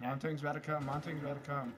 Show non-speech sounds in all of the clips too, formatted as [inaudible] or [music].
Monting's about to come. Monting's about to come.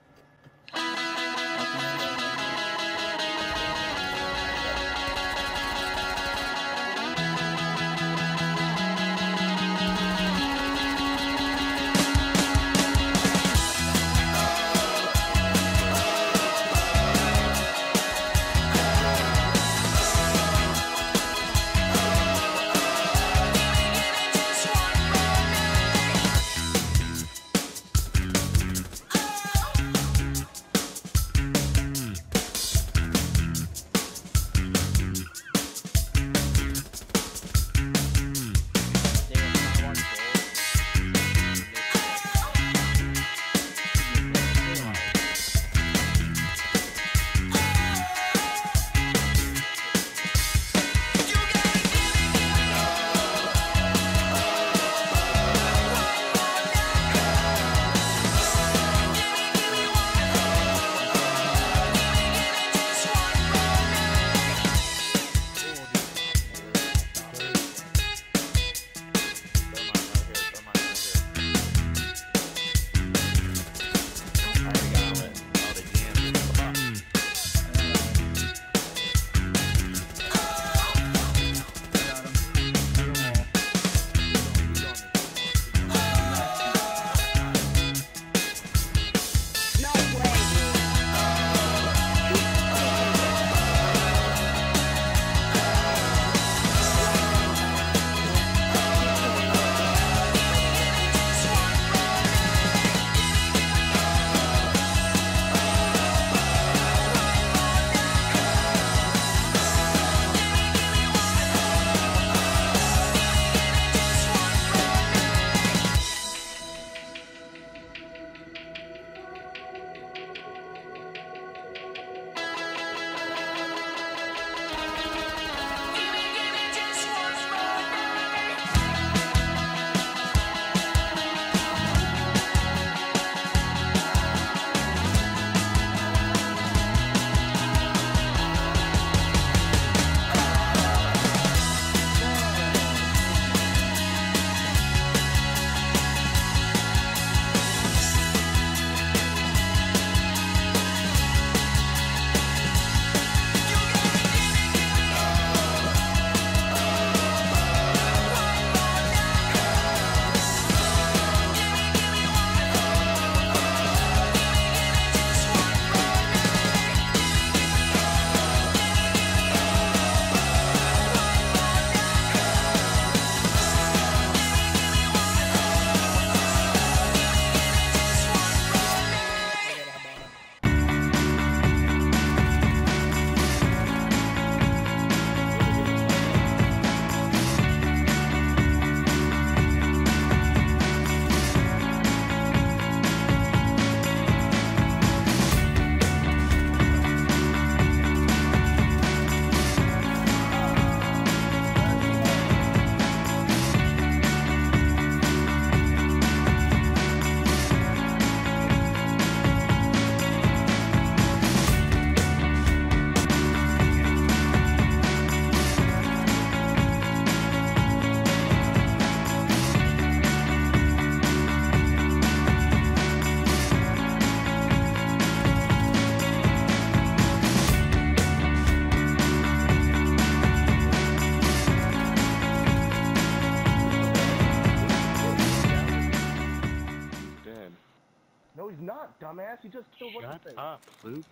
No, dumbass. He just killed what's Shut his face. up, Luke.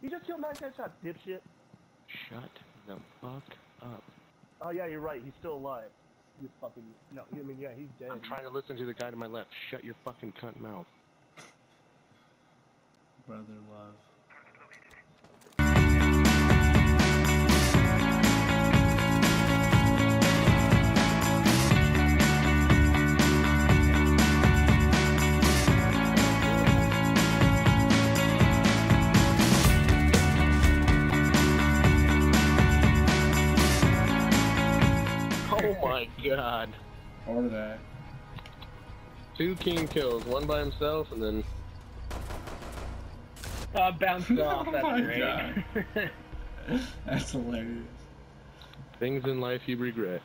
He just killed nine headshots, dipshit. Shut the fuck up. Oh yeah, you're right. He's still alive. You fucking no. I mean, yeah, he's dead. I'm trying to listen to the guy to my left. Shut your fucking cunt mouth. Brother love. God. Or that. Two king kills, one by himself, and then [laughs] Uh, bounced off. Oh That's my great. [laughs] That's hilarious. things in life you regret.